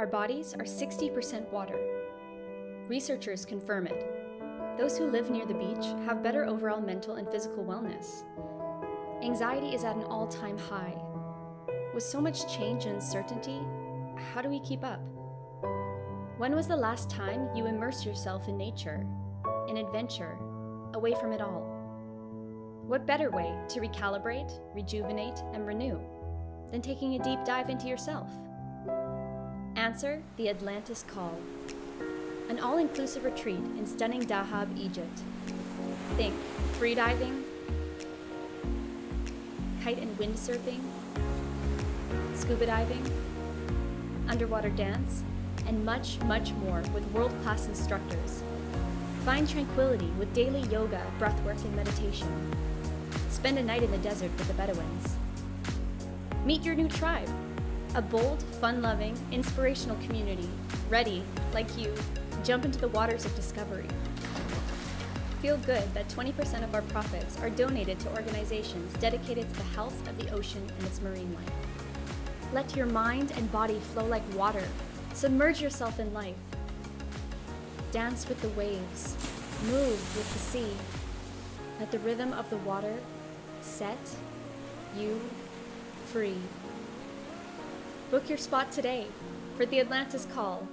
Our bodies are 60% water. Researchers confirm it. Those who live near the beach have better overall mental and physical wellness. Anxiety is at an all time high. With so much change and uncertainty, how do we keep up? When was the last time you immersed yourself in nature, in adventure, away from it all? What better way to recalibrate, rejuvenate, and renew than taking a deep dive into yourself? Answer the Atlantis Call, an all inclusive retreat in stunning Dahab, Egypt. Think freediving, kite and windsurfing, scuba diving, underwater dance, and much, much more with world class instructors. Find tranquility with daily yoga, breathwork, and meditation. Spend a night in the desert with the Bedouins. Meet your new tribe, a bold, fun loving, inspirational community, ready, like you, to jump into the waters of discovery. Feel good that 20% of our profits are donated to organizations dedicated to the health of the ocean and its marine life. Let your mind and body flow like water. Submerge yourself in life. Dance with the waves. Move with the sea. Let the rhythm of the water set you free. Book your spot today for the Atlantis Call